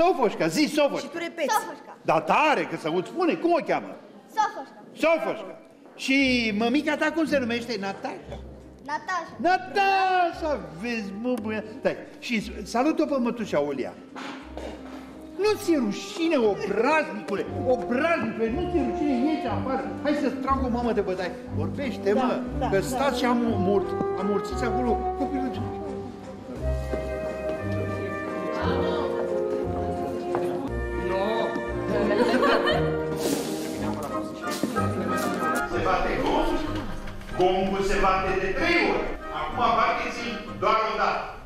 Sofoșca, zi Și Sofoșca. tu repeți. Sofoșca. Da, tare, că să auzi spune, cum o cheamă? Sofoșca. Sofoșca. Și mămica ta cum se numește? Natașa. Natasha. Natașa, vezi, mă, băia. Stai, și salut-o pe mătușa Olia. Nu ți-e rușine, obraznicule, obraznicule, nu ți-e rușine, ieși afară, hai să-ți trag o mamă de bătaie. Vorbește, Da, mă, da, că da. stați și am mort, amorțiți acolo copilul. Se gongul se bate de trei ori. Acum bateți-l doar o dată.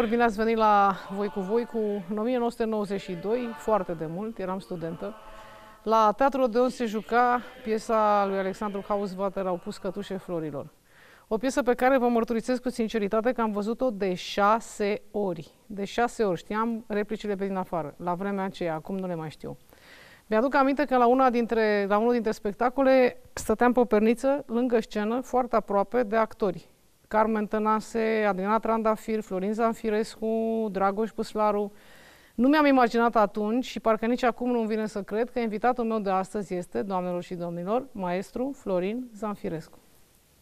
Doamnelor și domnilor! Bine ați venit la Voi cu Voi cu în 1992, foarte de mult, eram studentă. La Teatrul Odeon se juca piesa lui Alexandru Hausvater, Au pus cătușe florilor. O piesă pe care vă mărturisesc cu sinceritate că am văzut-o de șase ori. De șase ori. Știam replicile pe din afară, la vremea aceea, acum nu le mai știu. Mi-aduc aminte că la, una dintre, la unul dintre spectacole stăteam pe o perniță, lângă scenă, foarte aproape de actori. Carmen Tănase, Adriana Trandafir, Florin Zanfirescu, Dragoș Puslaru. Nu mi-am imaginat atunci și parcă nici acum nu-mi vine să cred că invitatul meu de astăzi este, doamnelor și domnilor, maestru Florin Zanfirescu.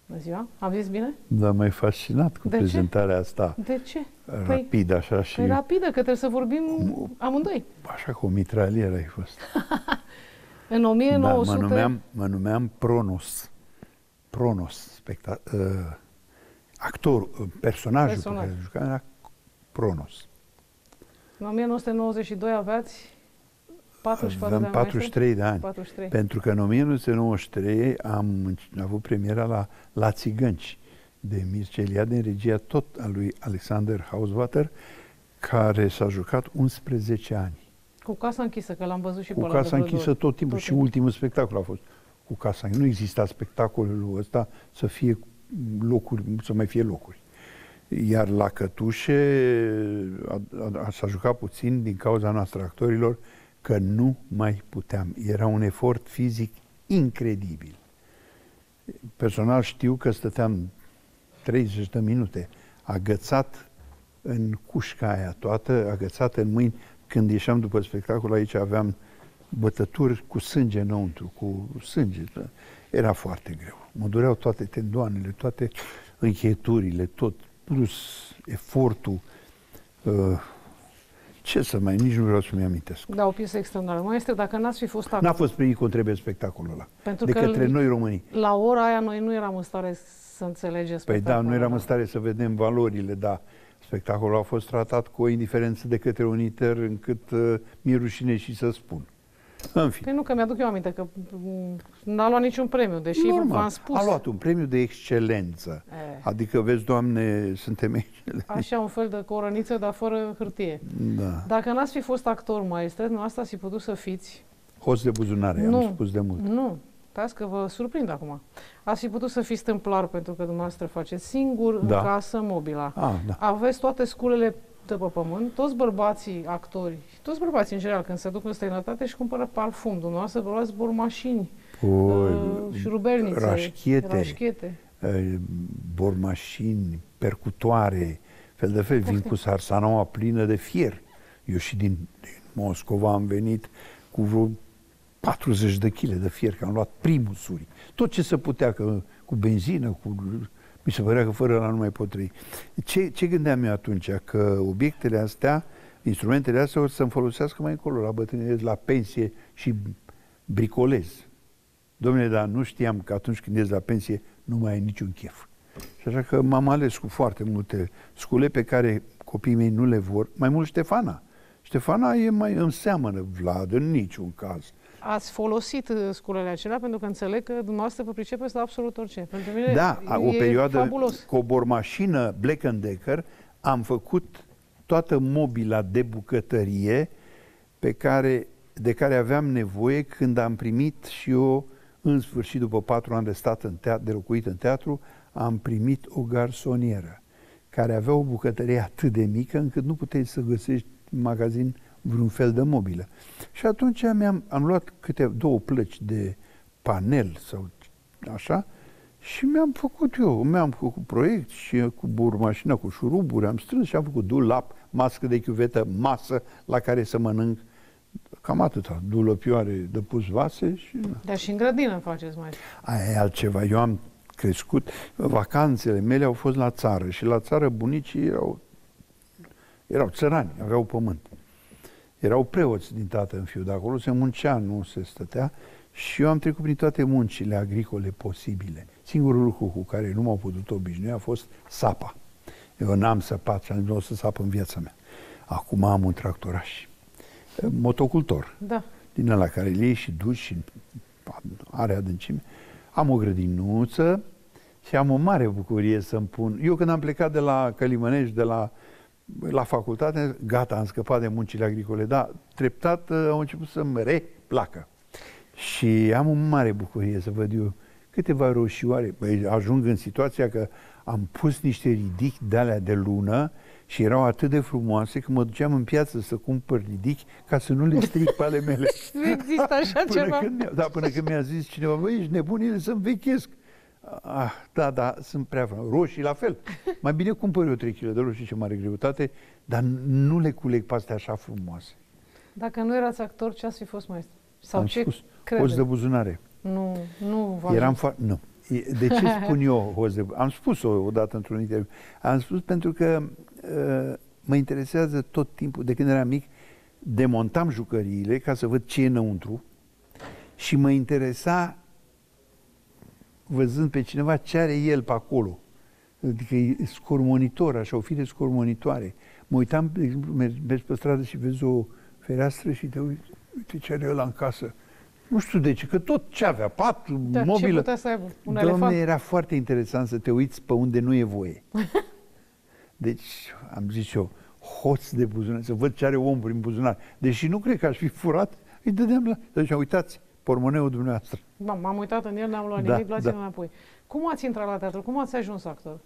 Bună ziua! Am zis bine? Da, m-ai fascinat cu De ce? prezentarea asta. De ce? Rapid, așa și... Păi rapidă, că trebuie să vorbim amândoi. Așa cu o mitralieră ai fost. În Da, 1900... mă numeam, mă numeam Pronos. Pronos, specta, uh, actor, uh, personajul Personaj. pe care îl jucam era Pronos. În 1992 aveați 44 Aveam de ani. mai 43 de ani. 43. Pentru că în 1993 am înc- avut premiera la La Țigănci de Mircea Eliade în regia tot a lui Alexander Hausvater, care s-a jucat 11 ani. Cu casa închisă, că l-am văzut și Cu pe ăla casa de vreo închisă două tot timpul Tot și timpul. ultimul spectacol a fost cu casa închisă. Nu exista spectacolul ăsta să fie locuri, să mai fie locuri. Iar la Cătușe a, a, a, s-a jucat puțin din cauza noastră actorilor că nu mai puteam. Era un efort fizic incredibil. Personal știu că stăteam 30 de minute agățat în cușca aia toată, agățat în mâini. Când ieșeam după spectacol, aici aveam bătături cu sânge înăuntru, cu sânge. Era foarte greu. Mă dureau toate tendoanele, toate încheieturile, tot, plus efortul. Uh, ce să mai, nici nu vreau să-mi amintesc. Da, o piesă extraordinară. Maestre, dacă n-ați fi fost acolo, N-a fost primit cum trebuie spectacolul ăla. Pentru de că către îl- noi românii. la ora aia noi nu eram în stare să înțelegem Păi da, spectacolul nu eram ăla. în stare să vedem valorile, da. Spectacolul a fost tratat cu o indiferență de către uniter încât uh, mi-e rușine și să spun. În fine. Păi nu, că mi-aduc eu aminte că m, n-a luat niciun premiu, deși Normal, v-am spus. a luat un premiu de excelență. Eh. Adică, vezi, Doamne, suntem excelenți. Așa, un fel de corăniță, dar fără hârtie. Da. Dacă n-ați fi fost actor, maestre, dumneavoastră ați fi putut să fiți... Host de buzunare, nu, am spus de mult. Nu, Stați că vă surprind acum. Ați fi putut să fiți templar pentru că dumneavoastră faceți singur Da. în casă mobila. Ah, da. Aveți toate sculele de pe pământ, toți bărbații actori, și toți bărbații în general, când se duc în străinătate și cumpără parfum, dumneavoastră vă luați bormașini, Păi, uh, șurubelnițe, rașchete. rașchete. uh, bormașini, percutoare, fel de fel. Vin Poftim. cu sarsanaua plină de fier. Eu și din, din Moscova am venit cu vreo 40 de kg de fier, că am luat primul suri. Tot ce se putea, că, cu benzină, cu... Mi se părea că fără la nu mai pot trăi. Ce, ce gândeam eu atunci? Că obiectele astea, instrumentele astea o să-mi folosească mai încolo, la bătrânețe, la pensie și bricolez. Domnule, dar nu știam că atunci când ești la pensie nu mai ai niciun chef. Și așa că m-am ales cu foarte multe scule pe care copiii mei nu le vor. Mai mult Ștefana. Ștefana e mai înseamănă Vlad, în niciun caz. Ați folosit uh, sculele acelea pentru că înțeleg că dumneavoastră vă pricepeți la absolut orice. Pentru mine Da, e o perioadă fabulos. cu o bormașină Black Decker am făcut toată mobila de bucătărie pe care, de care aveam nevoie când am primit și eu, în sfârșit, după patru ani de stat în teatru, de locuit în teatru, am primit o garsonieră care avea o bucătărie atât de mică încât nu puteai să găsești în magazin vreun fel de mobilă. Și atunci mi-am, am luat câte două plăci de panel sau așa și mi-am făcut eu, mi-am făcut proiect și cu burmașina, cu șuruburi, am strâns și am făcut dulap, mască de chiuvetă, masă la care să mănânc. Cam atâta, dulăpioare de pus vase și... Dar și în grădină faceți mai. Aia e altceva. Eu am crescut, vacanțele mele au fost la țară și la țară bunicii erau, erau țărani, aveau pământ. Erau preoți din tată în fiu, de acolo se muncea, nu se stătea și eu am trecut prin toate muncile agricole posibile. Singurul lucru cu care nu m-au putut obișnui a fost sapa. Eu n-am săpat și am zis, o să sap în viața mea. Acum am un tractoraș. Motocultor. Da. Din ăla care îl iei și duci și are adâncime. Am o grădinuță și am o mare bucurie să-mi pun. Eu când am plecat de la Călimănești, de la, la facultate, gata, am scăpat de muncile agricole, dar treptat uh, au început să-mi replacă. Și am o mare bucurie să văd eu câteva roșioare. Băi, ajung în situația că am pus niște ridichi de alea de lună și erau atât de frumoase că mă duceam în piață să cumpăr ridichi ca să nu le stric pe ale mele. Nu există așa până ceva. Când mi-a, da, până când mi-a zis cineva, băi, ești nebun, ele să învechesc. Ah, da, da, sunt prea frumos. Roșii la fel. Mai bine cumpăr eu 3 kg de roșii ce mare greutate, dar nu le culeg pe astea așa frumoase. Dacă nu erați actor, ce ați fi fost mai Sau Am ce spus, credeți? hoț de buzunare. Nu, nu vă Eram ajuns. foarte... Nu. E- De ce spun eu hoț de Am spus-o odată într-un interviu. Am spus pentru că uh, mă interesează tot timpul, de când eram mic, demontam jucăriile ca să văd ce e înăuntru și mă interesa văzând pe cineva ce are el pe acolo. Adică e scormonitor, așa, o fire scormonitoare. Mă uitam, de exemplu, mergi, mergi pe stradă și vezi o fereastră și te uiți, uite ce are ăla în casă. Nu știu de ce, că tot ce avea, pat, Da, ce mobilă. putea să aibă? Un Doamne, elefant? era foarte interesant să te uiți pe unde nu e voie. Deci, am zis eu, hoț de buzunar, să văd ce are omul prin buzunar. Deși nu cred că aș fi furat, îi dădeam la... Deci, uitați, pormoneul dumneavoastră. Da, m-am uitat în el, n-am luat Da, nimic, luați-l da. înapoi. Cum ați intrat la teatru? Cum ați ajuns actor?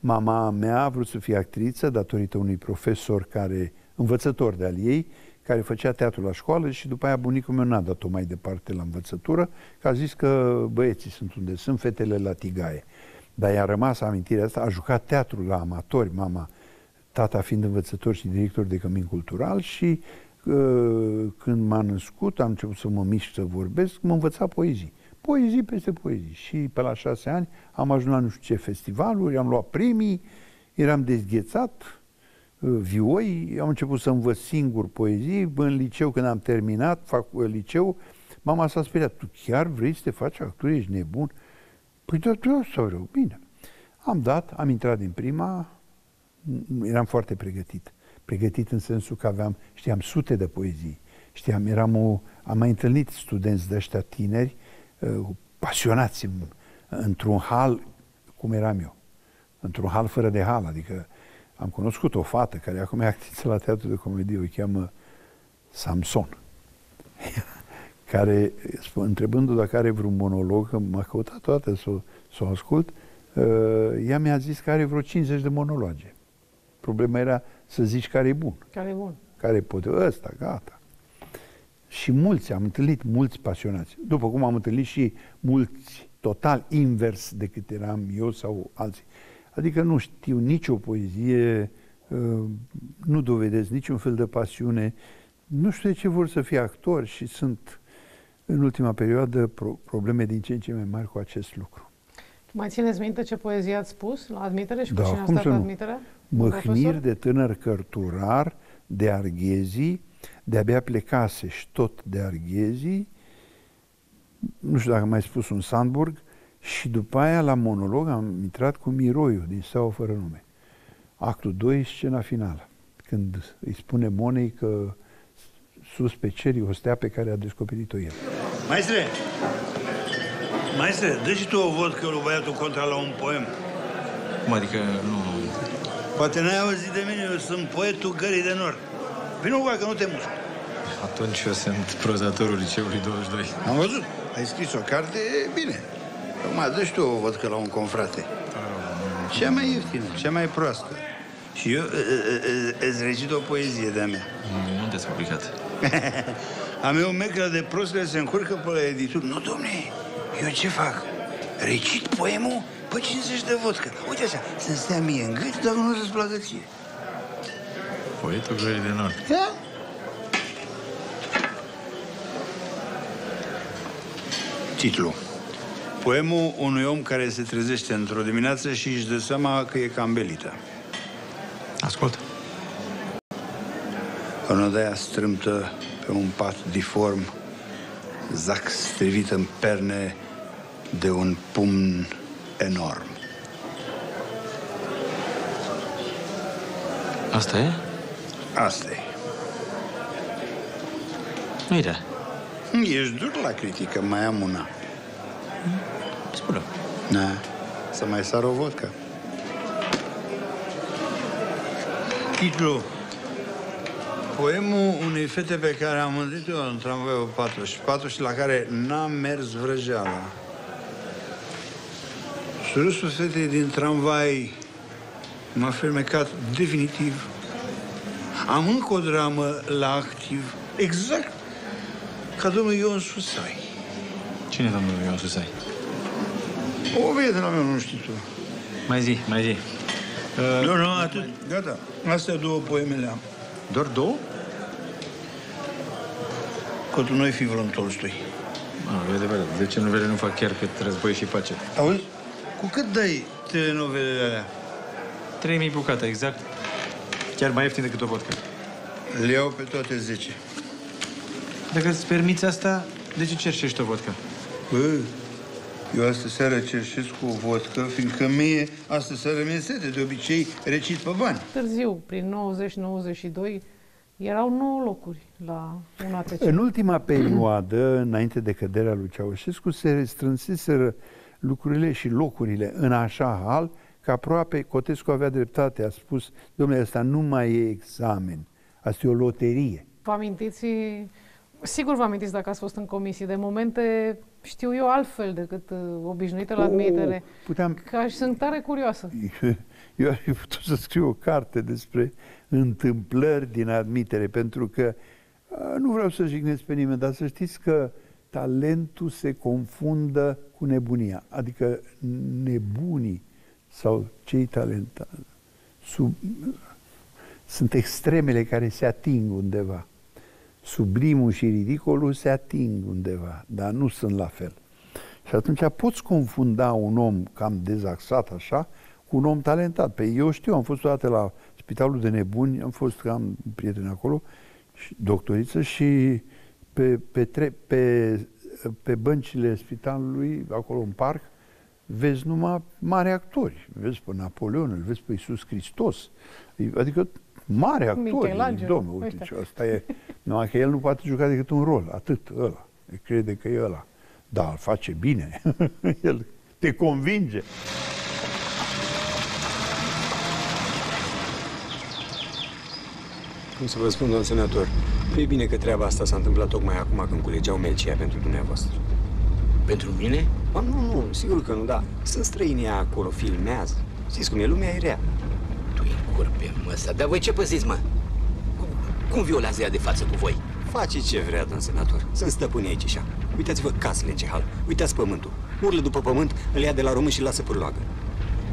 Mama mea a vrut să fie actriță datorită unui profesor care, învățător de al ei, care făcea teatru la școală și după aia bunicul meu n-a dat-o mai departe la învățătură, că a zis că băieții sunt unde sunt, fetele la tigaie. Dar i-a rămas amintirea asta, a jucat teatru la amatori, mama, tata fiind învățător și director de cămin cultural și uh, când m-a născut, am început să mă mișc să vorbesc, mă învăța poezii. Poezii peste poezii. Și pe la șase ani am ajuns la nu știu ce festivaluri, am luat premii, eram dezghețat, uh, vioi, am început să învăț singur poezii, în liceu când am terminat, fac uh, liceu, mama s-a speriat, tu chiar vrei să te faci actor, ești nebun? Păi da, tu asta vreau, bine. Am dat, am intrat din prima, m- eram foarte pregătit. Pregătit în sensul că aveam, știam sute de poezii. Știam, eram o, am mai întâlnit studenți de ăștia tineri, uh, pasionați în, într-un hal cum eram eu. Într-un hal fără de hal, adică am cunoscut o fată care acum e actriță la teatru de comedie, o cheamă Samson care, sp- întrebându-o dacă are vreun monolog, că m-a căutat toată să, o- să o ascult, uh, ea mi-a zis că are vreo 50 de monologe. Problema era să zici care e bun, Care e bun. care poate, ăsta, gata. Și mulți, am întâlnit mulți pasionați. După cum am întâlnit și mulți total invers decât eram eu sau alții. Adică nu știu nicio poezie, uh, nu dovedesc niciun fel de pasiune, nu știu de ce vor să fie actori și sunt în ultima perioadă pro- probleme din ce în ce mai mari cu acest lucru. Mai țineți minte ce poezie ați spus la admitere și Da, cu cine a cum stat să nu? admiterea? Măhniri Profesor? de tânăr cărturar, de arghezii, de-abia plecase și tot de arghezii, nu știu dacă am mai spus un Sandburg, și după aia la monolog am intrat cu Miroiu din Steaua fără nume. Actul 2, scena finală, când îi spune Monei că sus pe cer e o stea pe care a descoperit-o el. Maestre, maestre, dă și tu o vodcă lui băiatul contra la un poem. Cum adică nu... Poate n-ai auzit de mine, eu sunt poetul Gării de Nord. Vino cu că nu te mușc. Atunci eu sunt prozatorul liceului 22. Am văzut. Ai scris o carte, bine. Acum dă și tu o vodcă la un confrate. Cea mai ieftină, cea mai proastă. Și eu ă, ă, ă, îți recit o poezie de-a mea. Nu, Unde ați publicat? A meu meclă de prost care se încurcă pe la editură. Nu, domne, eu ce fac? Recit poemul pe 50 de vodcă. Uite așa, să-mi stea mie în gât, dar nu să-ți placă ție. Poetul Gloriei de Nord. Da? Titlu. Poemul unui om care se trezește într-o dimineață și își dă seama că e cambelită. Ascult. În odaia strâmtă pe un pat diform, zac strivit în perne de un pumn enorm. Asta e? Asta e. Nu e rea. Ești dur la critică, mai am una. Spune. Da, să mai sară o vodcă. Titlul Poemul unei fete pe care am întâlnit-o în tramvaiul 44 și la care n-a mers vrăjeala. Surâsul fetei din tramvai m-a fermecat definitiv. Am încă o dramă la activ, exact ca domnul Ion Susai. Cine e domnul Ion Susai? O vede la meu, nu știi tu. Mai zi, mai zi. Uh, Nu, nu, atât. Gata. Astea două poemele am. doar două? Că tu nu ai fi vreun Tolstoi. Ah, e adevărat. De ce novele nu fac chiar cât război și pace? Auzi? Cu cât dai telenovelele alea? 3000 bucate, exact. Chiar mai ieftin decât o vodcă. Le iau pe toate 10. Dacă îți permiți asta, de ce cerșești o vodcă? Bă, eu astă seară cerșesc cu o vodcă, fiindcă mie, astă seară mi-e sete, de obicei recit pe bani. Târziu, prin 90-92, erau 9 locuri la un ATC. În ultima perioadă, înainte de căderea lui Ceaușescu, se restrânsiseră lucrurile și locurile în așa hal că aproape Cotescu avea dreptate. A spus, domnule, asta nu mai e examen, asta e o loterie. Vă amintiți, sigur vă amintiți dacă ați fost în comisii, de momente, știu eu, altfel decât uh, obișnuite la admitere. Oh, puteam, Ca și sunt tare curioasă. Eu aș fi putut să scriu o carte despre întâmplări din admitere, pentru că a, nu vreau să jignesc pe nimeni, dar să știți că talentul se confundă cu nebunia. Adică nebunii sau cei talentați sub, sunt extremele care se ating undeva. Sublimul și ridicolul se ating undeva, dar nu sunt la fel. Și atunci poți confunda un om cam dezaxat așa cu un om talentat. Pe eu știu, am fost odată la Spitalul de Nebuni, am fost, am un prieten acolo, și, doctoriță, și pe, pe, tre- pe, pe băncile spitalului, acolo în parc, vezi numai mari actori. Vezi pe Napoleon, îl vezi pe Iisus Hristos. Adică mari actori. Michelangelo, Domnule, uite, uite. ce asta e. Numai că el nu poate juca decât un rol, atât, ăla. El crede că e ăla. Da, îl face bine. el te convinge. Cum să vă spun, domn senator, nu e bine că treaba asta s-a întâmplat tocmai acum când culegeau melcia pentru dumneavoastră. Pentru mine? Ba, nu, nu, sigur că nu, da. Sunt străinii acolo, filmează. Știți cum e, lumea e rea. Tu e curpe, mă, ăsta. Dar voi ce păziți, mă? Cum, cum violează ea de față cu voi? Face ce vrea, domn senator. Sunt stăpânii aici așa. Uitați-vă casele în ce hal. Uitați pământul. Urlă după pământ, îl ia de la român și lasă pârloagă.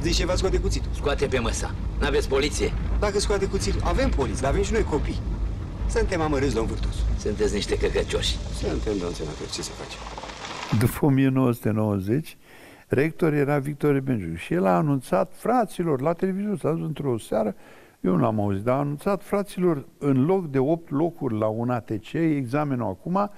Zici ceva, scoate cuțitul. Scoate pe măsa. N-aveți poliție? Dacă scoate cuțitul, avem poliți, dar avem și noi copii. Suntem amărâți, domn Vârtos. Sunteți niște căcăcioși. Suntem, domn senator, ce se face? După 1990, rector era Victor Ebenju și el a anunțat fraților la televizor, s-a dus într-o seară, eu nu am auzit, dar a anunțat fraților în loc de 8 locuri la un ATC, examenul acum,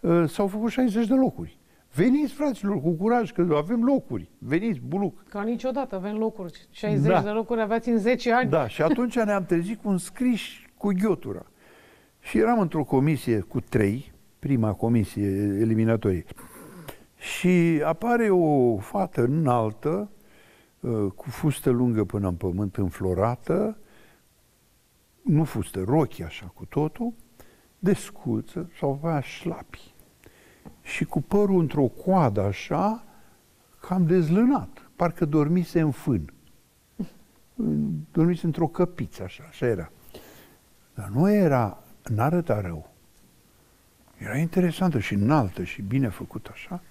uh, s-au făcut 60 de locuri. Veniți, fraților, cu curaj, că avem locuri. Veniți, buluc. Ca niciodată avem locuri. 60 Da. de locuri aveați în 10 ani. Da, și atunci ne-am trezit cu un scriși cu ghiotura. Și eram într-o comisie cu trei, prima comisie eliminatorie. Și apare o fată înaltă, uh, cu fustă lungă până în pământ, înflorată, nu fustă, rochie așa cu totul, de sculță sau avea șlapi. Și cu părul într-o coadă așa, cam dezlânat, parcă dormise în fân. Dormise într-o căpiță așa, așa era. Dar nu era, n-arăta rău. Era interesantă și înaltă și bine făcută așa.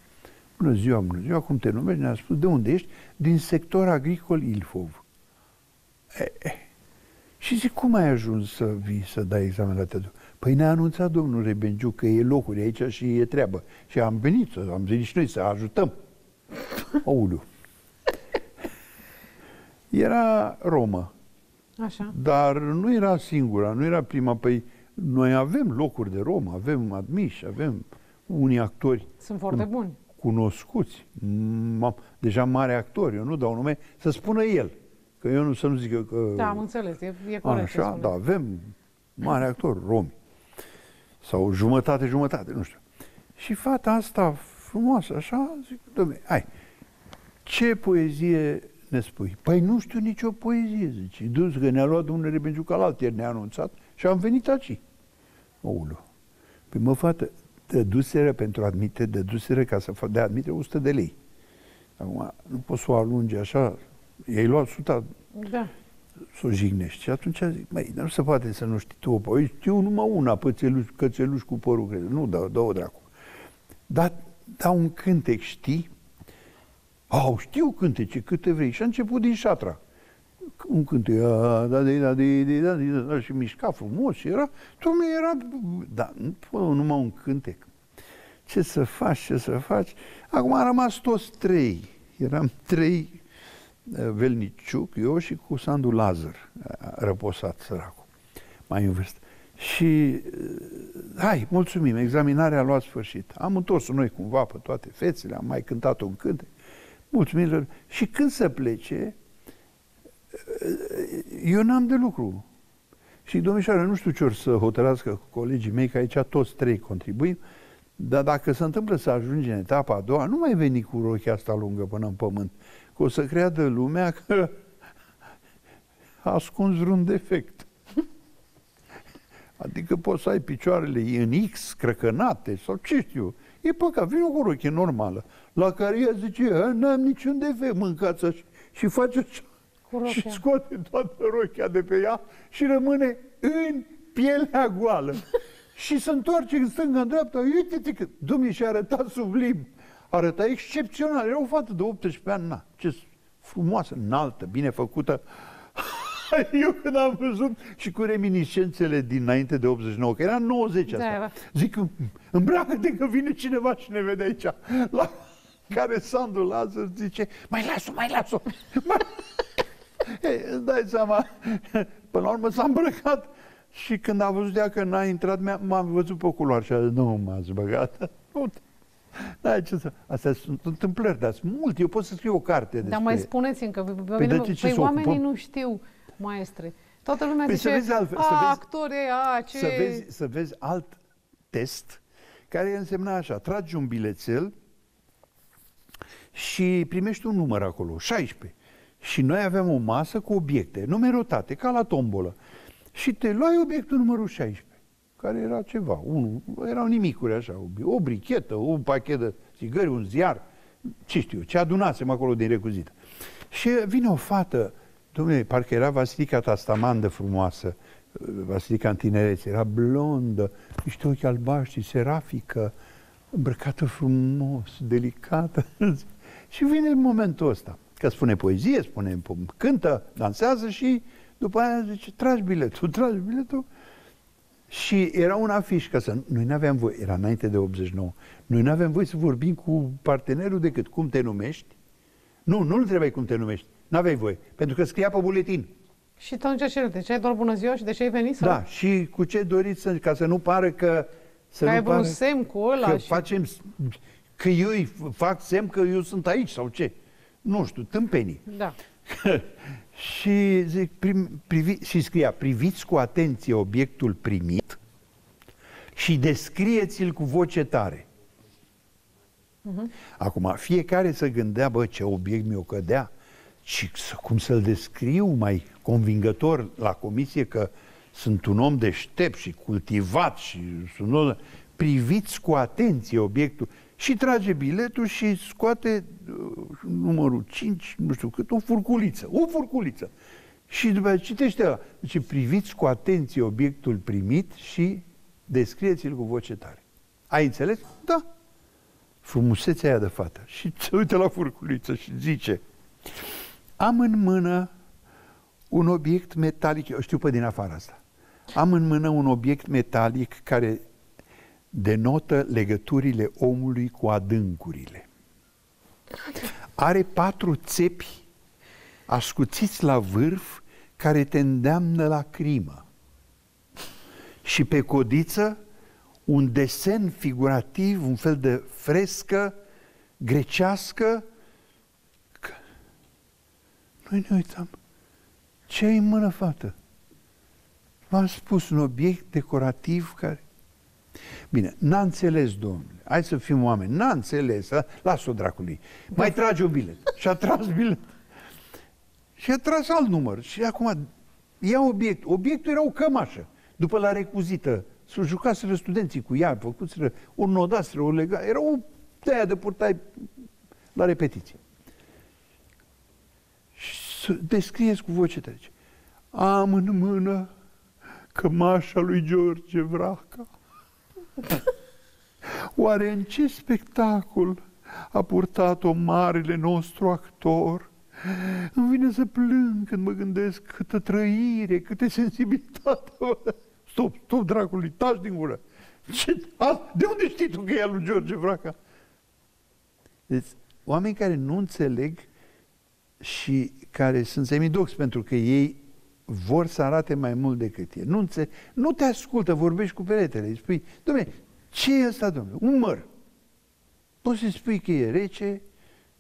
Bună ziua, bună ziua, cum te numești? Ne-a spus, de unde ești? Din sector agricol Ilfov. E, e. Și zic, cum ai ajuns să vii să dai examen la teatru? Păi ne-a anunțat domnul Rebenciu că e locuri aici și e treabă. Și am venit, am zis și noi să ajutăm. Auliu. Era romă, Așa. dar nu era singura, nu era prima. Păi noi avem locuri de romă, avem admiși, avem unii actori Sunt foarte buni. cunoscuți, m- deja mari actori, eu nu dau nume, să spună el. Că eu nu să nu zic că... Da, am înțeles, e, e corect. ce Așa, spuneți. da, avem mari actori romi. Sau jumătate, jumătate, nu știu. Și fata asta frumoasă, așa, zic, dom'le, hai, ce poezie ne spui? Păi nu știu nicio poezie, zice. Dus că ne-a luat domnul Rebenciu Calaltier, ne-a anunțat și am venit aici. Oulu. Păi mă, fată, dăduseră pentru admite, dăduseră ca să fac de admite 100 de lei. Acum, nu poți să o alungi așa, ei luat 100, Da. Să o jignești. Și atunci zic, măi, dar nu se poate să nu știi tu o poezie. Știu numai una, pățeluș, cățeluș cu părul crede. Nu, dă, dă-o dracu. Dar, da un cântec, știi? Au, știu cântece, câte vrei. Și a început din șatra. Un cântec, a, da, da, da, da, da, da, da, și mișca frumos și era, Doamne, era, da, nu pot numai un cântec. Ce să faci, ce să faci? Acum am rămas toți trei. Eram trei eh, Velniciuc, eu și cu Sandu Lazar, eh, răposat săracul, mai în vârstă. Și eh, hai, mulțumim, examinarea a luat sfârșit. Am întors noi cumva pe toate fețele, am mai cântat un cântec. Mulțumim. Și când să plece, eu n-am de lucru. Și domnișoare, nu știu ce or să hotărască cu colegii mei, că aici toți trei contribuim, dar dacă se întâmplă să ajungi în etapa a doua, nu mai veni cu rochia asta lungă până în pământ. Că o să creadă lumea că a ascuns vreun defect. Adică poți să ai picioarele în X, crăcănate sau ce știu. E păcat, vine cu rochie normală, la care ea zice, "A, n-am niciun defect, mâncați așa. Și face așa. Cu rochia. Și scoate toată rochia de pe ea și rămâne în pielea goală. și se întoarce în stânga, în dreapta, uite-te că, domnule, și arăta sublim. Arăta excepțional. Era o fată de 18 ani, na, ce frumoasă, înaltă, bine făcută. Eu când am văzut și cu reminiscențele dinainte de 89, că era în 90 asta, Da, era. zic, îmbracă-te că vine cineva și ne vede aici. La care Sandu Lazar zice, mai las-o, mai las-o. Mai... Ei, îți dai seama, până la urmă s-a îmbrăcat și când a văzut ea că n-a intrat, mi-a- m-am văzut pe culoare și a zis, nu m-ați băgat. Nu, N-ai ce să... Astea sunt întâmplări, dar sunt multe. Eu pot să scriu o carte despre... Dar mai spuneți-mi că pe Păi mine, de ce- ce păi să oamenii ocupăm? nu știu, maestre. Toată lumea Păi zice, să vezi altfel, a, să vezi- actori, a, ce... să vezi, să vezi alt test care însemna așa, tragi un bilețel și primești un număr acolo, 16. Și noi aveam o masă cu obiecte, numerotate, ca la tombolă. Și te luai obiectul numărul 16, care era ceva, unul, erau nimicuri așa, o, o brichetă, un pachet de țigări, un ziar, ce știu eu, ce adunasem acolo din recuzită. Și vine o fată, domnule, parcă era Vasilica Tastamandă frumoasă, Vasilica în tinerețe, era blondă, niște ochi albaștri, serafică, îmbrăcată frumos, delicată. și vine momentul ăsta, că spune poezie, spune, cântă, dansează și după aia zice, tragi biletul, tragi biletul. Și era un afiș, ca să... Noi nu aveam voie, era înainte de 89, noi nu aveam voie să vorbim cu partenerul decât cum te numești. Nu, nu-l întrebai cum te numești, nu aveai voie, pentru că scria pe buletin. Și atunci ce? De ce ai doar bună ziua și de ce ai venit? Sau? Da, și cu ce doriți, să, ca să nu pară că... Să Că nu ai vreun pară semn cu ăla că și- facem, că eu îi fac semn că eu sunt aici sau ce. Nu știu, tâmpenii. Da. și zic, prim, privi, și scria, priviți cu atenție obiectul primit și descrieți-l cu voce tare. Mhm. Acum, fiecare să gândea, bă, ce obiect mi-o cădea și să, cum să-l descriu mai convingător la comisie că sunt un om deștept și cultivat și sunt om... priviți cu atenție obiectul și trage biletul și scoate uh, numărul 5, nu știu cât, o furculiță, o furculiță. Și după aceea citește ăla. Deci priviți cu atenție obiectul primit și descrieți-l cu voce tare. Ai înțeles? Da. Frumusețea aia de fată. Și se uită la furculiță și zice am în mână un obiect metalic, eu știu pe din afară asta, am în mână un obiect metalic care denotă legăturile omului cu adâncurile. Are patru țepi ascuțiți la vârf care te îndeamnă la crimă. Și pe codiță un desen figurativ, un fel de frescă grecească. Noi ne uităm. Ce ai în mână, fată? V-am spus un obiect decorativ care... Bine, n-a înțeles, domnule. Hai să fim oameni. N-a înțeles. Lasă-o dracului. Mai trage o bilet. Și a tras bilet. Și a tras alt număr. Și acum ia obiect. Obiectul era o cămașă. După la recuzită, să jucaseră studenții cu ea, făcuseră o nodastră, o lega. Era o de de purtai la repetiție. Și descrieți cu voce trece. Am în mână cămașa lui George Vraca. Oare în ce spectacol a purtat-o marele nostru actor? Îmi vine să plâng când mă gândesc câtă trăire, câtă sensibilitate. Stop, stop, dracului, taci din gură. Ce, a, de unde știi tu că e al lui George Vraca? Deci, oameni care nu înțeleg și care sunt semidox pentru că ei vor să arate mai mult decât e. Nu, înțe- nu te ascultă, vorbești cu peretele, îi spui, domne, ce e ăsta, domnule? Un măr. Poți să spui că e rece,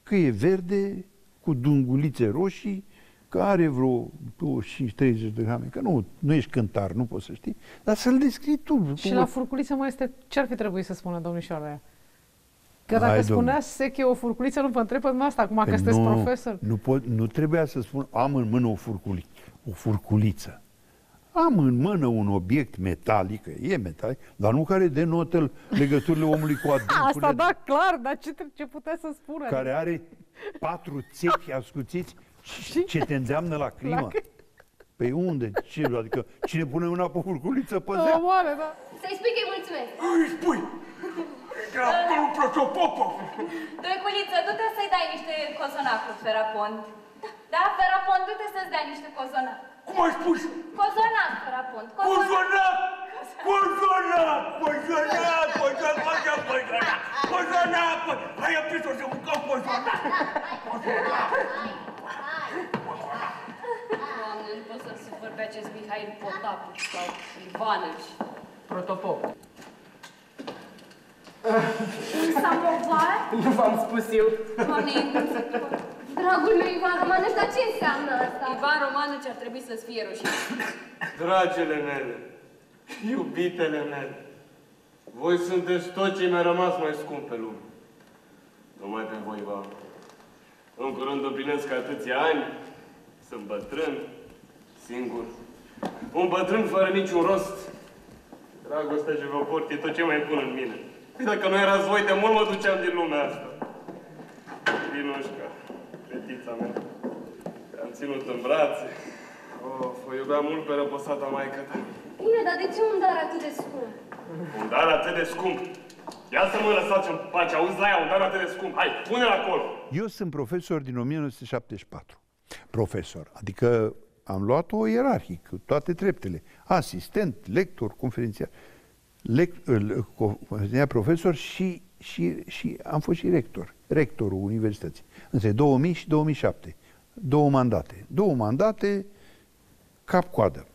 că e verde, cu dungulițe roșii, că are vreo 25-30 de grame, că nu, nu ești cântar, nu poți să știi, dar să-l descrii tu. Și la furculiță mai este, ce ar fi trebuit să spună domnișoara aia? Că dacă Hai, spunea domnule. sec e o furculiță, nu vă întreb pe asta acum că Păi sunteți nu, profesor. Nu, pot, nu trebuia să spun, am în mână o, furculi, o furculiță. Am în mână un obiect metalic, că e metalic, dar nu care denotă legăturile omului cu adâncurile. Asta da, clar, dar ce, tre- ce putea să spună? Care are patru țepi ascuțiți și ce te îndeamnă la crimă. Pe unde? Ce? Adică cine pune mâna pe furculiță pe Da, zea? moare, da. Să-i spui că-i mulțumesc. Îi spui! Dracul protopopov! Dăiculiță, du-te să-i dai niște cozonac cu Ferapont. Da, Ferapont, du-te să-ți dea niște cozonac. Cum ai spus? Cozonac, Ferapont, Cozonac! Cozonac! Cozonac! Cozonac! Cozonac! Cozonac! Cozonac! Hai, apis-o să mâncăm cozonac! Doamne, nu pot să-l supăr pe acest Mihail Potapu sau Ivanovici. Protopop. Samovar? Nu v-am spus eu. Doamne, e îngrozitor. Dragul lui Ivan Romanuș, dar ce înseamnă asta? Ivan Romanuș ar trebui să-ți fie rușine. Dragele mele, iubitele mele, voi sunteți tot ce mi-a rămas mai scump pe lume. Numai pe voi, va. În curând împlinesc atâția ani, sunt bătrân, singur. Un bătrân fără niciun rost. Dragostea ce vă port e tot ce mai bun în mine. Păi dacă nu erați voi, de mult mă duceam din lumea asta. Linușca, fetița mea. Te-am ținut în brațe. Of, o iubeam mult pe răposata maică ta. Bine, dar de ce un dar atât de scump? Un dar atât de scump. Ia să mă lăsați în pace, auzi la ea, un dar atât de scump. Hai, pune-l acolo. Eu sunt profesor din 1974. Profesor, adică am luat-o ierarhic, cu toate treptele. Asistent, lector, conferențiar. Lec, îl- co- conferențiar, profesor și, și, și am fost și rector, rectorul universității. Între 2000 și 2007. Două mandate. Două mandate, cap-coadă.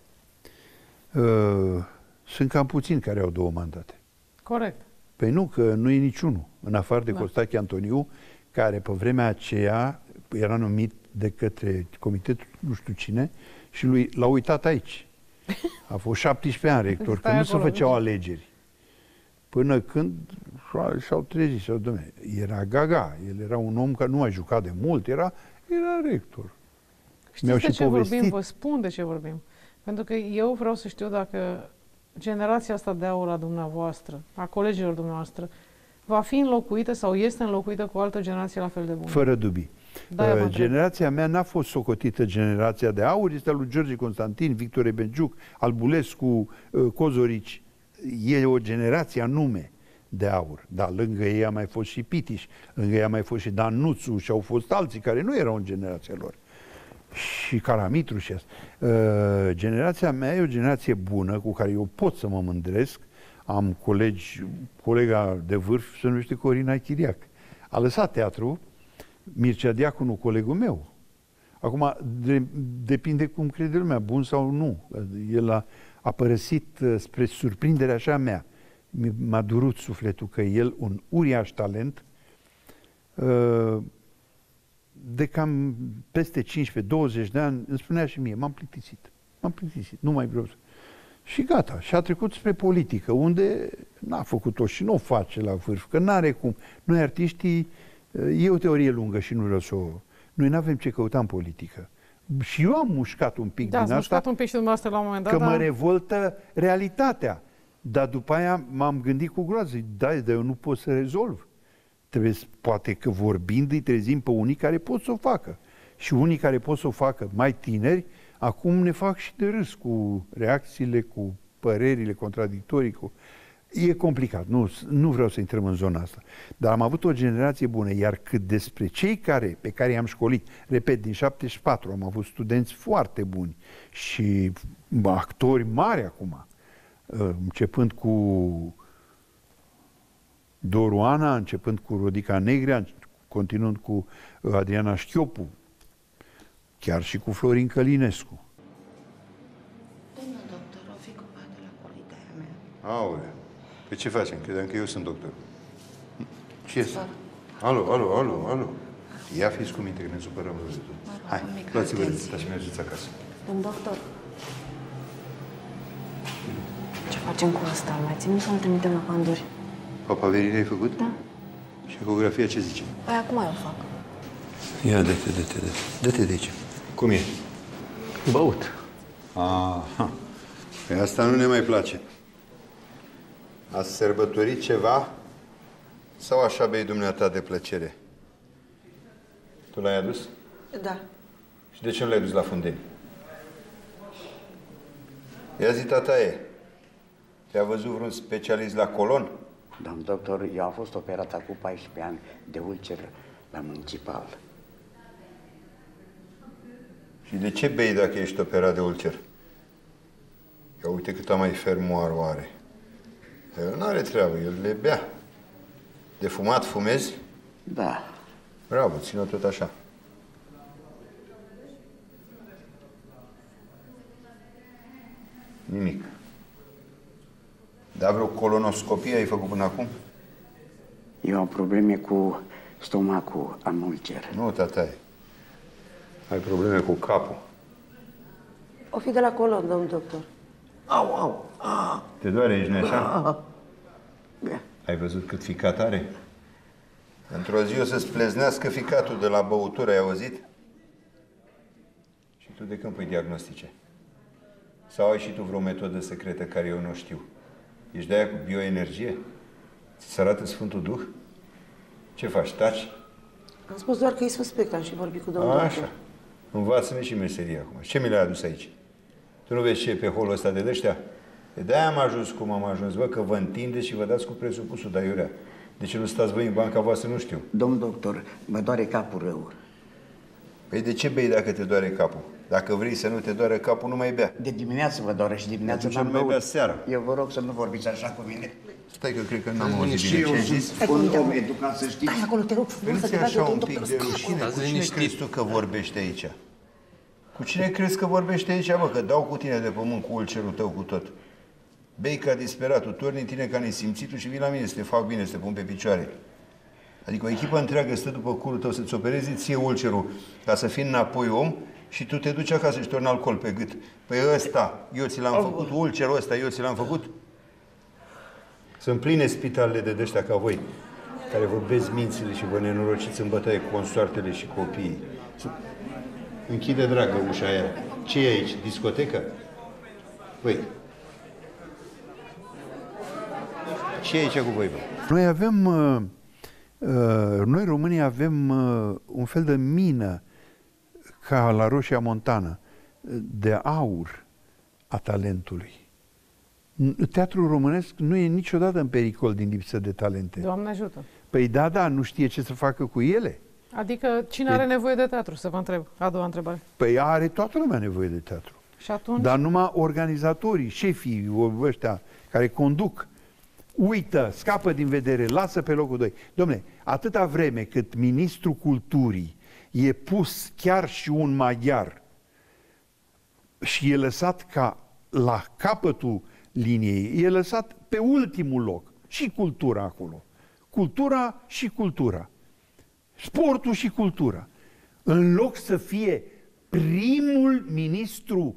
Uh, sunt cam puțini care au două mandate. Corect. Păi nu, că nu e niciunul, în afară de Da. Costache Antoniu, care pe vremea aceea era numit de către comitetul nu știu cine și lui l-a uitat aici. A fost 17 ani rector, Stai că nu se acolo, făceau da. alegeri. Până când și-au- și-au trezit, și-au domne, era gaga, el era un om care nu a jucat de mult, era, era rector. Mi-au Știți de și ce vorbim? povestit. Vă spun de ce vorbim. Pentru că eu vreau să știu dacă generația asta de aur a dumneavoastră, a colegilor dumneavoastră, va fi înlocuită sau este înlocuită cu o altă generație la fel de bună. Fără dubii. Da, Uh, generația mea n-a fost socotită generația de aur, este a lui George Constantin, Victor Ebenjuc, Albulescu, uh, Cozorici. E o generație anume de aur. Da, lângă ei a mai fost și Pitiș, lângă ei a mai fost și Dan Nuțu și au fost alții care nu erau în generația lor. Și Caramitru și asta. Uh, generația mea e o generație bună cu care eu pot să mă mândresc. Am colegi, colega de vârf se numește Corina Chiriac. A lăsat teatru, Mircea Diaconu, colegul meu. Acum, de, depinde cum crede lumea, bun sau nu. El a, a părăsit uh, spre surprinderea așa mea. Mi- M-a durut sufletul că el, un uriaș talent, uh, de cam peste 15-20 de ani, îmi spunea și mie, m-am plictisit, m-am plictisit, nu mai vreau să... Și gata, și a trecut spre politică, unde n-a făcut-o și nu o face la vârf, că n-are cum. Noi artiștii, e o teorie lungă și nu vreau să o... Noi nu avem ce căuta în politică. Și eu am mușcat un pic Da, ați din asta, mușcat un pic și dumneavoastră la un moment dat, că mă dar- revoltă realitatea. Dar după aia m-am gândit cu groază, zic, da, dar eu nu pot să rezolv. Trebuie, să- poate că vorbind îi trezim pe unii care pot să o facă. Și unii care pot să o facă mai tineri, acum ne fac și de râs cu reacțiile, cu părerile contradictorii, cu... E complicat, nu, nu vreau să intrăm în zona asta. Dar am avut o generație bună, iar cât despre cei care, pe care i-am școlit, repet, din 74 am avut studenți foarte buni și bă, actori mari acum, uh, începând cu Doru Ana, începând cu Rodica Negrea, continuând cu uh, Adriana Șchiopu, chiar și cu Florin Călinescu. Domnul doctor, o fi cu de la colitaia mea. Aole, pe ce facem? Credeam că eu sunt doctor. Ce este? Alo, alo, alo, alo. Ia fiți cu minte că ne supărăm rău de tot. Hai, mică luați-vă atenție. rețeta și mergeți acasă. Domn doctor, ce facem cu asta? Îl mai ținem să-l trimitem la panduri? Papaverine ai făcut? Da. Și ecografia ce zice? Păi acum eu fac. Ia, dă-te, dă-te, dă-te. Dă-te de aici. Cum e? Băut. Aha. Păi asta nu ne mai place. Ați sărbătorit ceva? Sau așa bei dumneata de plăcere? Tu l-ai adus? Da. Și de ce nu l-ai dus la fundeni? Ia zi, tataie, te-a văzut vreun specialist la colon? Domn doctor, eu am fost operat acum 14 ani de ulcer la municipal. Și de ce bei dacă ești operat de ulcer? Ia uite cât mai fermoară are. El nu are treabă, el le bea. De fumat fumezi? Da. Bravo, ține-o tot așa. Nimic. Dar vreo colonoscopie ai făcut până acum? Eu am probleme cu stomacul, am ulcer. Nu, tataie. Ai probleme cu capul. O fi de la colon, domn doctor. Au, au, a, Te doare aici, nu așa? a. Da. Ai văzut cât ficat are? Într-o zi o să-ți pleznească ficatul de la băutură, ai auzit? Și tu de când pui diagnostice? Sau ai și tu vreo metodă secretă care eu nu știu? Ești de-aia cu bioenergie? Ți se arată Sfântul Duh? Ce faci, taci? Am spus doar că îi suspect, am și vorbit cu domnul Așa. doctor. Învață-ne și meseria acum. Ce mi l-ai adus aici? Tu nu vezi ce e pe holul ăsta de dăștia? De de-aia am ajuns cum am ajuns, bă, că vă întindeți și vă dați cu presupusul de aiurea. De ce nu stați voi în banca voastră, nu știu. Domn doctor, mă doare capul rău. Păi de ce bei dacă te doare capul? Dacă vrei să nu te doare capul, nu mai bea. De dimineață mă doare și dimineața Atunci n-am nu mai băut. bea seara. Eu vă rog să nu vorbiți așa cu mine. Stai că cred că n-am auzit Și bine eu ce ai sunt zis. un om educat, să știți. Stai acolo, te rog Păi frumos nu să ți te bagi așa de un domn pic doctor. de rușine? Scapă. Cu cine crezi tu că vorbești aici? Cu cine crezi că vorbește aici, bă? Că dau cu tine de pământ cu ulcerul tău cu tot. Bei ca disperatul, torni în tine ca nesimțitul și vii la mine să te fac bine, să te pun pe picioare. Adică o echipă întreagă stă după curul tău să-ți opereze ție ulcerul ca să fii înapoi om și tu te duci acasă și torni alcool pe gât. Păi ăsta, eu ți l-am făcut, ulcerul ăsta, eu ți l-am făcut. Sunt pline spitalele de dăștia ca voi, care vă beți mințile și vă nenorociți în bătaie cu consoartele și copiii. Închide, dragă, ușa aia. ce e aici? Discotecă? Păi. Ce e aici cu voi, bă? Noi avem, uh, uh, noi românii avem uh, un fel de mină ca la Roșia Montană, uh, de aur a talentului. N- Teatrul românesc nu e niciodată în pericol din lipsă de talente. Doamne ajută. Păi da, da, nu știe ce să facă cu ele. Adică cine are nevoie de teatru, să vă întreb? A doua întrebare. Păi are toată lumea nevoie de teatru. Și atunci? Dar numai organizatorii, șefii ăștia care conduc, uită, scapă din vedere, lasă pe locul 2. Domne, atâta vreme cât ministrul culturii e pus chiar și un maghiar și e lăsat ca la capătul liniei, e lăsat pe ultimul loc. Și cultura acolo. Cultura și cultura. Sportul și cultura. În loc să fie primul ministru,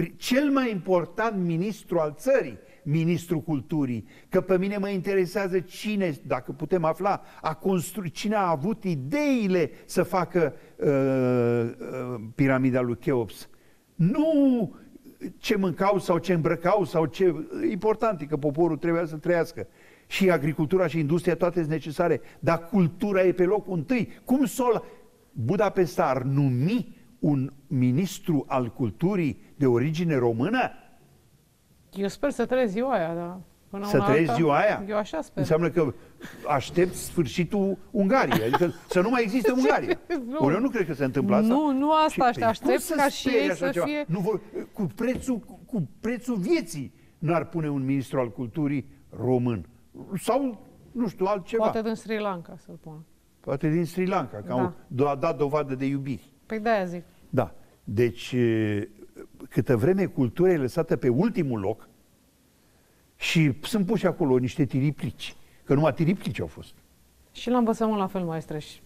pri- cel mai important ministru al țării, ministrul culturii, că pe mine mă interesează cine, dacă putem afla, a construit, cine a avut ideile să facă uh, uh, piramida lui Cheops. Nu ce mâncau sau ce îmbrăcau sau ce... Important e că poporul trebuia să trăiască. Și agricultura și industria toate sunt necesare, dar cultura e pe locul întâi. Cum să Budapesta ar numi un ministru al culturii de origine română? Eu sper să trăiesc ziua aia, dar până Să una trăiesc alta, ziua aia? Eu așa sper. Înseamnă că aștept sfârșitul Ungariei, adică să nu mai existe Ungaria. Nu. Ori eu nu cred că se întâmplă asta. Nu, nu asta Și- aștept, păi, cum aștept să ca și sperii ei așa să ceva? fie- Nu vor, cu, prețul, cu, cu prețul vieții n-ar pune un ministru al culturii român. Sau, nu știu, altceva. Poate din Sri Lanka să-l pun. Poate din Sri Lanka, că Da. au a dat dovadă de iubiri. Păi de-aia zic. Da. Deci, e, câtă vreme cultura e lăsată pe ultimul loc și sunt puși acolo niște tiriplici, că numai tiriplici au fost. Și la învățământ la fel, maestre. Și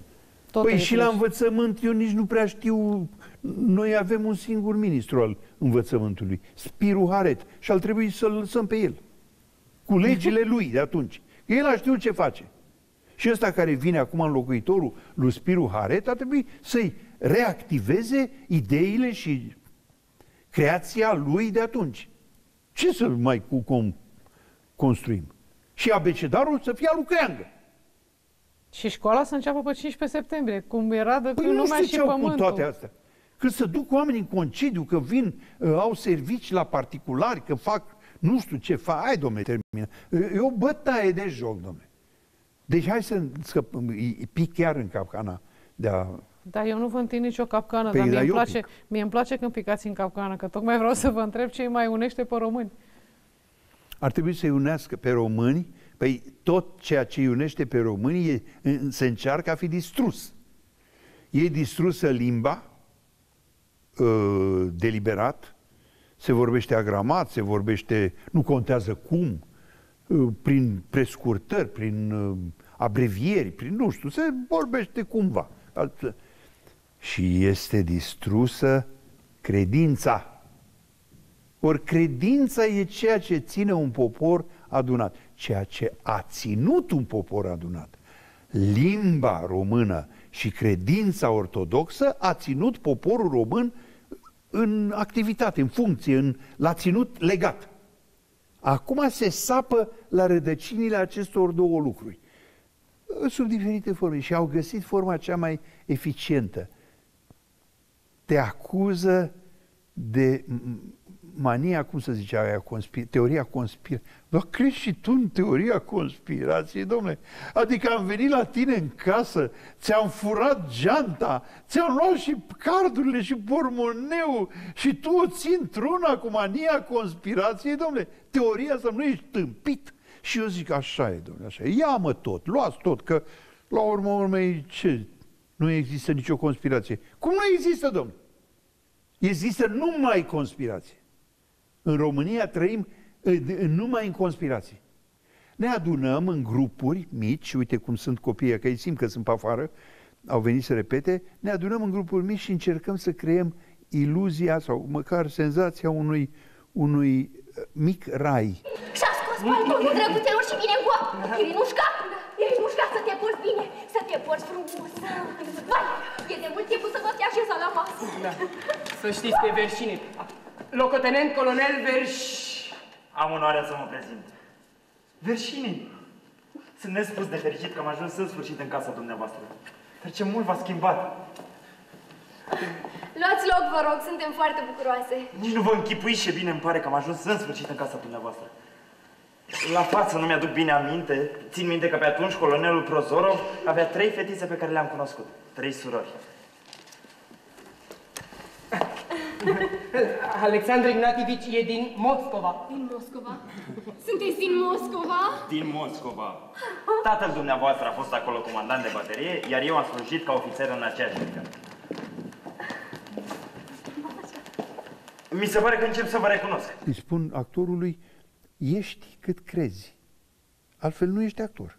tot păi e și la plăci. învățământ eu nici nu prea știu, noi avem un singur ministru al învățământului, Spiru Haret, și ar trebui să-l lăsăm pe el, cu legile lui de atunci. El a știut ce face. Și ăsta care vine acum în locuitorul lui Spiru Haret ar trebui să-i reactiveze ideile și creația lui de atunci. Ce să mai cu com, construim? Și abecedarul să fie al lui Creangă. Și școala să înceapă pe 15 septembrie, cum era de Păi când nu lumea știu și ce au cu pământul. toate astea. Că să duc oamenii în concediu, că vin, uh, au servici la particulari, că fac nu știu ce fac. Hai, domne, termină. E o bătaie de joc, domne. Deci hai să scăpăm, îi- îi pic chiar în capcana de a... Dar eu nu vă întind nicio capcană, Păi, dar mie dar îmi, eu place, pic. mie îmi place când picați în capcană, că tocmai vreau să vă întreb ce îi mai unește pe români. Ar trebui să-i unească pe români, păi tot ceea ce îi unește pe români e, în- se încearcă a fi distrus. E distrusă limba, uh, deliberat, se vorbește agramat, se vorbește, nu contează cum, uh, prin prescurtări, prin uh, abrevieri, prin nu știu, se vorbește cumva. Alt- Și este distrusă credința. Ori credința e ceea ce ține un popor adunat, ceea ce a ținut un popor adunat. Limba română și credința ortodoxă a ținut poporul român în activitate, în funcție, în, l-a ținut legat. Acum se sapă la rădăcinile acestor două lucruri. Sub diferite forme și au găsit forma cea mai eficientă. Te acuză de m- mania, cum să zice aia, conspir, teoria conspirației. Dar crezi și tu în teoria conspirației, domnule? Adică am venit la tine în casă, ți-am furat geanta, ți-am luat și cardurile și pormoneu și tu o ții într-una cu mania conspirației, domnule? Teoria asta nu ești tâmpit. Și eu zic, așa e, domnule, așa e. Ia-mă tot, luați tot, că la urmă urmei, ce? Nu există nicio conspirație. Cum nu există, domnule? Există numai conspirație. În România trăim eh, de- numai în conspirații. Ne adunăm în grupuri mici, uite cum sunt copiii, că îi simt că sunt pe afară, au venit să repete, ne adunăm în grupuri mici și încercăm să creăm iluzia sau măcar senzația unui, unui eh, mic rai. Și-a scos paltonul drăguțelor și vine în goa. Irinușca, Irinușca, să te porți bine, să te porți frumos. Vai, e de mult timp să vă te așeza la masă. Da. Să știți că e verșine. Locotenent colonel Verș... Am onoarea să mă prezint. Verșini, sunt nespus de fericit că am ajuns în sfârșit în casa dumneavoastră. Dar ce mult v-a schimbat. Luați loc, vă rog, suntem foarte bucuroase. Nici nu vă închipuiți ce bine îmi pare că am ajuns în sfârșit în casa dumneavoastră. La față nu mi-aduc bine aminte. Țin minte că pe atunci colonelul Prozorov avea trei fetițe pe care le-am cunoscut. Trei surori. Alexandru Ignatievici e din Moscova. Din Moscova? Sunteți din Moscova? Din Moscova. Tatăl dumneavoastră a fost acolo comandant de baterie, iar eu am slujit ca ofițer în aceeași brigadă. Mi se pare că încep să vă recunosc. Îi spun actorului, ești cât crezi. Altfel nu ești actor.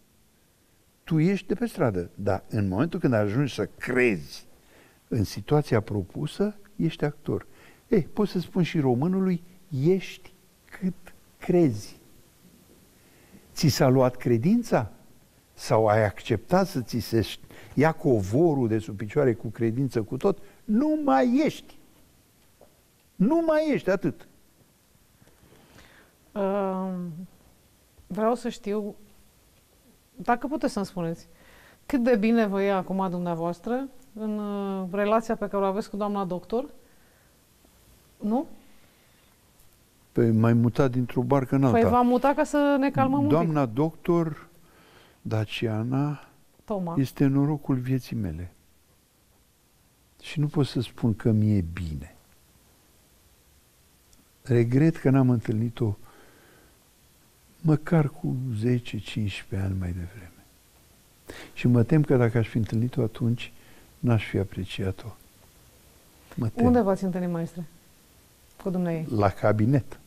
Tu ești de pe stradă, dar în momentul când ajungi să crezi în situația propusă, ești actor. Ei, pot să spun și românului, ești cât crezi. Ți s-a luat credința? Sau ai acceptat să ți se ia covorul de sub picioare cu credință cu tot? Nu mai ești. Nu mai ești atât. Uh, vreau să știu, dacă puteți să-mi spuneți, cât de bine vă e acum dumneavoastră în uh, relația pe care o aveți cu doamna doctor? Nu? Păi m-ai mutat dintr-o barcă în alta. Păi v-am mutat ca să ne calmăm un pic. Doamna doctor Daciana Toma. este norocul vieții mele. Și nu pot să spun că mi-e bine. Regret că n-am întâlnit-o măcar cu 10-15 ani mai devreme. Și mă tem că dacă aș fi întâlnit-o atunci, n-aș fi apreciat-o. Mă tem. Unde v-ați întâlnit, maestre? Cu dumneavoastră? La cabinet.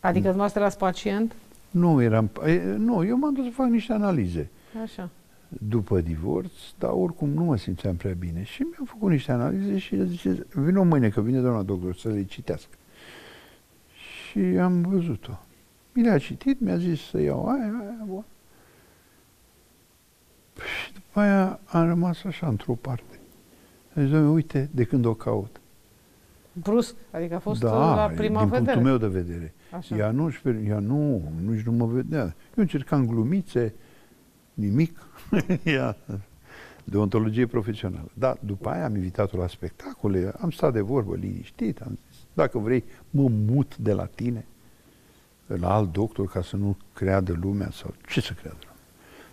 Adică dumneavoastră erați pacient? Nu eram... e, Nu, eu m-am dus să fac niște analize Așa. după divorț, dar oricum nu mă simțeam prea bine. Și mi-am făcut niște analize și el zice, vină mâine, că vine doamna doctor să le citească. Și am văzut-o. Mi le-a citit, mi-a zis să iau aia, aia, bun. Și după aia am rămas așa într-o parte. A zis, "Doamne, uite, de când o caut. Brusc, adică a fost da, la prima din vedere. punctul meu de vedere. Așa. Ea nu, ea nu, nici nu mă vedea. Eu încercam glumițe, nimic. ea, deontologie profesională. Da, după aia am invitat-o la spectacole, am stat de vorbă liniștit, am zis, dacă vrei, mă mut de la tine la alt doctor ca să nu creadă lumea sau ce să creadă lumea.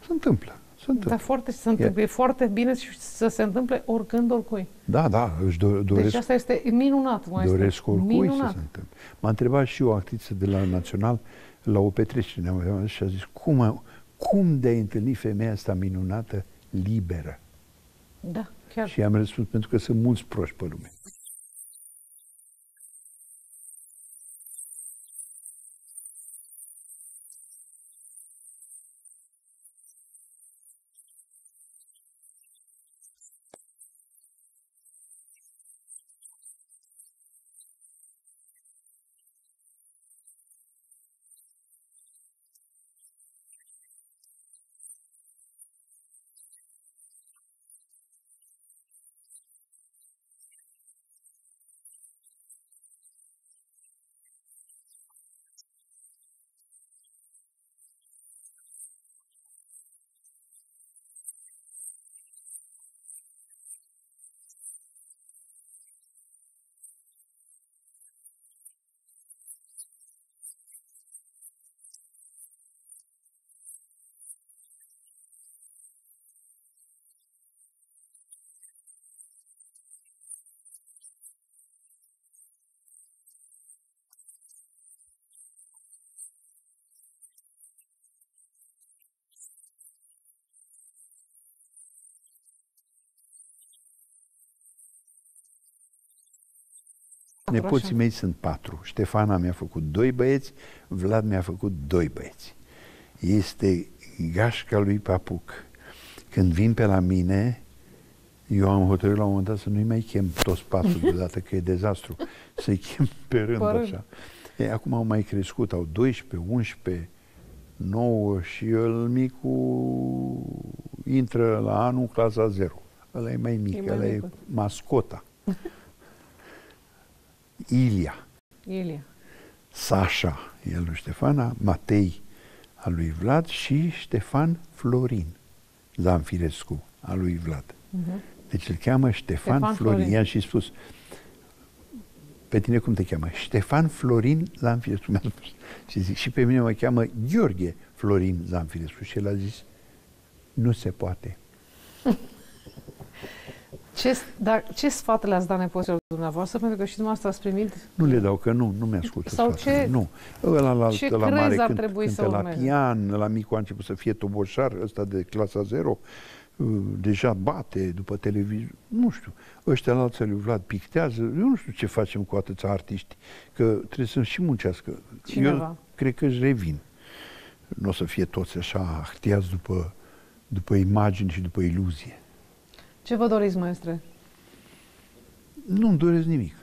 Se întâmplă, se întâmplă. Dar foarte se întâmplă. E foarte bine și să se întâmple oricând, oricui. Da, da, își do- doresc, Deci asta este minunat, maestre. doresc oricui minunat. să se întâmple. M-a întrebat și o actriță de la Național la o petrecere ne-am și a zis, cum, a- cum de ai întâlnit femeia asta minunată, liberă? Da, chiar. Și am răspuns, pentru că sunt mulți proști pe lume. Nepoții mei sunt patru. Ștefana mi-a făcut doi băieți, Vlad mi-a făcut doi băieți. Este gașca lui Papuc. Când vin pe la mine, eu am hotărât la un moment dat să nu-i mai chem toți patru deodată, că e dezastru. Să-i chem pe rând, Pe rând. așa. E, acum au mai crescut, au 12, 11, 9 și el micul intră la anul clasa 0. Ăla e mai mic, E mai ăla e micul. mascota. Ilia. Ilie. Sasha, el lui Ștefana, Matei al lui Vlad și Ștefan Florin Zanfirescu al lui Vlad. Mhm. Deci îl cheamă Ștefan, Ștefan Florin. Florin. I-am și spus, pe tine cum te cheamă? Ștefan Florin Zanfirescu. Mi-a spus. Și zic, și pe mine mă cheamă Gheorghe Florin Zanfirescu. Și el a zis, nu se poate. Ce, dar, ce sfat le-ați dat nepoților dumneavoastră? Pentru că și dumneavoastră ați primit... Nu le dau, că nu, nu mi-ascultă Sau sfaturile, ce- Nu. Ăla la, ce la crezi mare ar cânt, trebui să cântă la urmeze? pian, la micu a început să fie toboșar, ăsta de clasa 0, deja bate după televizor, nu știu. Ăștia la alții lui Vlad pictează, eu nu știu ce facem cu atâția artiști, că trebuie să și muncească. Cineva. Eu cred că își revin. Nu o să fie toți așa ahtiați după, după imagini și după iluzie. Ce vă doriți, maestre? Nu-mi doresc nimic.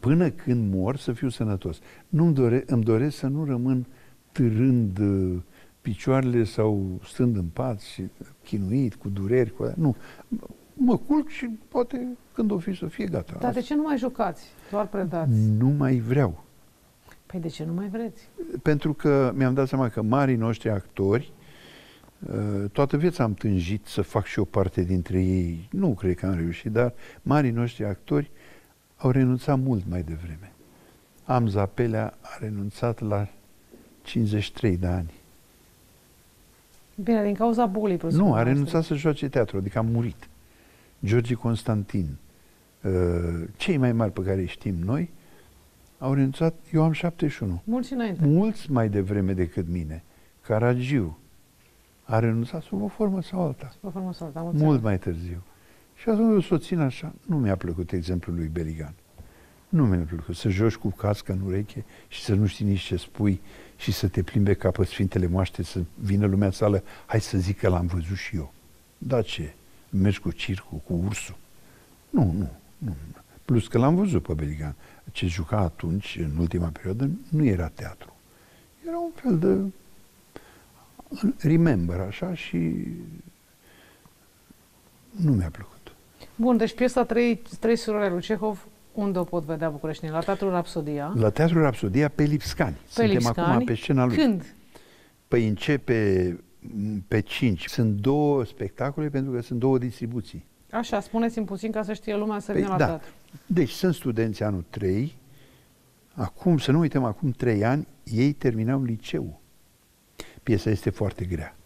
Până când mor să fiu sănătos. Nu-mi dore, îmi doresc să nu rămân târând uh, picioarele sau stând în pat și chinuit, cu dureri, cu... Nu. Mă culc și poate când o fi să fie gata. Dar de ce nu mai jucați? Doar predați. Nu mai vreau. Păi de ce nu mai vreți? Pentru că mi-am dat seama că marii noștri actori, uh, toată viața am tânjit să fac și o parte dintre ei. Nu cred că am reușit, dar marii noștri actori au renunțat mult mai devreme. Am Zapelea a renunțat la 53 de ani. Bine, din cauza bolii, presupun, Nu, a maestre. renunțat să joace teatru, adică a murit. George Constantin, uh, cei mai mari pe care îi știm noi, au renunțat, eu am 71. Mulți înainte. Mulți mai devreme decât mine. Caragiu a renunțat sub o formă sau alta. Vă frumos, alta, am Mult mai târziu. Și atunci eu să o țin așa. Nu mi-a plăcut exemplul lui Beligan. Nu mi-a plăcut să joci cu cască în ureche și să nu știi nici ce spui și să te plimbe ca pe Sfintele Moaște, să vină lumea în sală, hai să zic că l-am văzut și eu. Da ce? Mergi cu circul, cu ursul? Nu, nu, nu. Plus că l-am văzut pe Beligan. Ce juca atunci, în ultima perioadă, nu era teatru. Era un fel de remember, așa, și nu mi-a plăcut. Bun, deci piesa Trei, trei surori ale lui Cehov, unde o pot vedea bucureștinii? La Teatrul Rapsodia. La Teatrul Rapsodia pe Lipscani. Pe Suntem Lipscani. acum pe scena lui. Când? Păi începe m, pe 5. Sunt două spectacole pentru că sunt două distribuții. Așa, spuneți-mi puțin ca să știe lumea să Păi, vină la da. teatru. Deci sunt studenți anul 3. Acum, să nu uităm, acum 3 ani, ei terminau liceu. Piesa este foarte grea.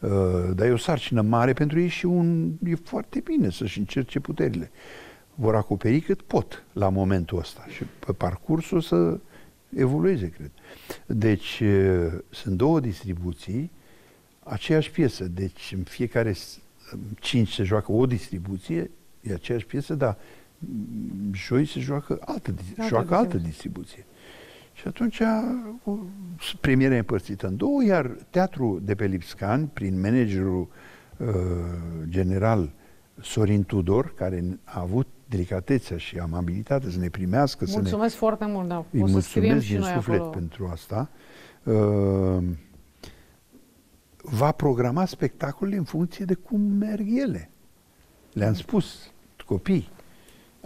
Uh, dar e o sarcină mare pentru ei și un, e foarte bine să-și încerce puterile. Vor acoperi cât pot la momentul ăsta și pe parcurs o să evolueze, cred. Deci uh, sunt două distribuții, aceeași piesă. Deci în fiecare s- cinci se joacă o distribuție, e aceeași piesă, dar mm, joi se joacă altă, dis- Altă joacă altă distribuție. Distribuție. Și atunci o- premiera e împărțită în două, iar teatrul de pe Lipscan, prin managerul uh, general Sorin Tudor, care a avut delicatețea și amabilitatea să ne primească, să ne Mulțumesc foarte mult, da. îi o să scriem mulțumesc și din noi suflet acolo. pentru asta. Uh, va programa spectacolele în funcție de cum merg ele. Le-am spus, copii,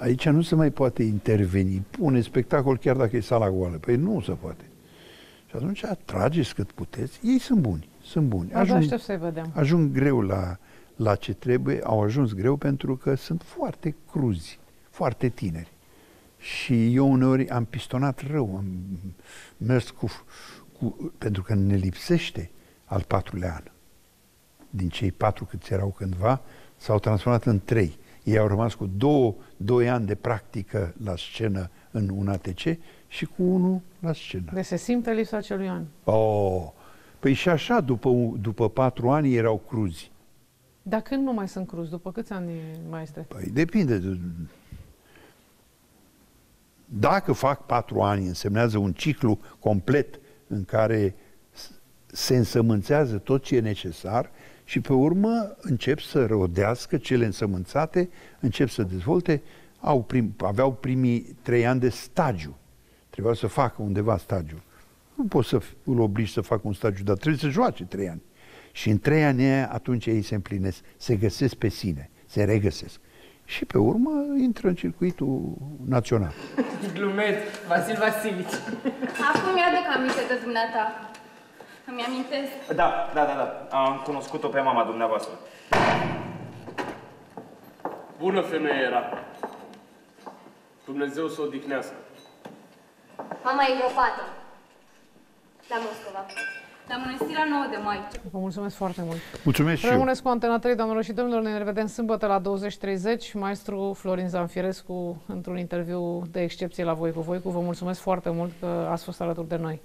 aici nu se mai poate interveni. Pune spectacol chiar dacă e sala goală. Păi nu se poate. Și atunci trageți cât puteți. Ei sunt buni, sunt buni. Abia aștept să-i vedem. ajung greu la, la ce trebuie, au ajuns greu pentru că sunt foarte cruzi, foarte tineri. Și eu uneori am pistonat rău, am mers cu, cu pentru că ne lipsește al patrulea an. Din cei patru câți erau cândva, s-au transformat în trei. Ei au rămas cu două, doi ani de practică la scenă în un ATC și cu unul la scenă. Deci se simte lipsa acelui an. Oh, păi și așa, după, un- după patru ani erau cruzi. Dar când nu mai sunt cruz? După câți ani, maestre? Păi depinde. de- Dacă fac patru ani, însemnează un ciclu complet în care s- se însămânțează tot ce e necesar și pe urmă încep să rodească cele însămânțate, încep să dezvolte, au prim, aveau primii trei ani de stagiu. Trebuia să facă undeva stagiu. Nu poți să f- îl obligi să facă un stagiu, dar trebuie să joace trei ani. Și în trei ani aia, atunci ei se împlinesc, se găsesc pe sine, se regăsesc. și pe urmă intră în circuitul național. Glumesc, Vasil Vasilici. Acum mi-aduc aminte de dumneata. Îmi amintesc. Da, da, da, da. Am cunoscut-o pe mama dumneavoastră. Bună femeie era. Dumnezeu să o odihnească. Mama e gropată. La Moscova. La Mănăstirea 9 de mai. Vă mulțumesc foarte mult. Mulțumesc și eu. Rămâneți cu Antena 3, doamnelor și domnilor. Ne revedem sâmbătă la 20.30. Maestru Florin Zanfirescu într-un interviu de excepție la Voi cu Voicu. Vă mulțumesc foarte mult că ați fost alături de noi.